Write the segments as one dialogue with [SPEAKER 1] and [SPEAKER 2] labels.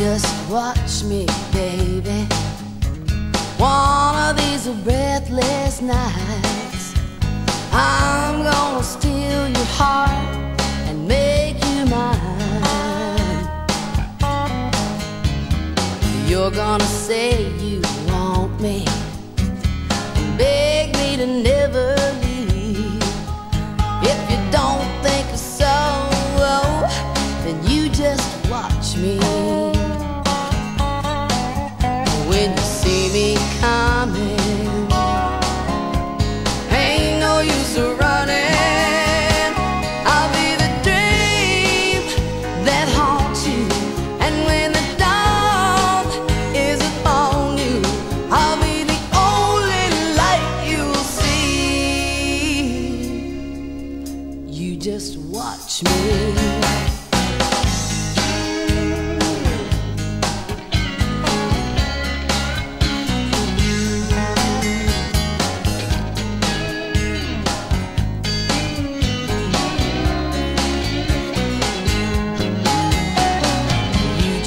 [SPEAKER 1] Just watch me, baby. One of these breathless nights, I'm gonna steal your heart and make you mine. You're gonna say you want me and beg me to never.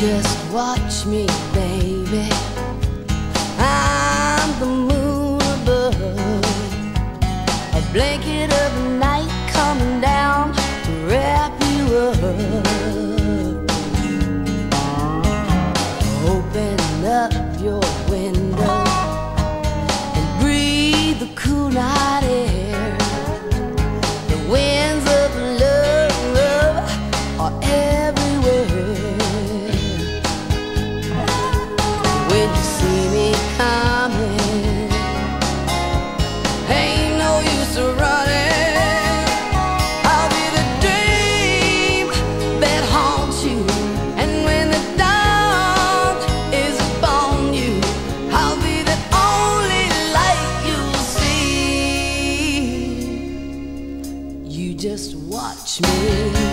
[SPEAKER 1] Just watch me, baby. I'm the moon above, a blanket of night. Just watch me.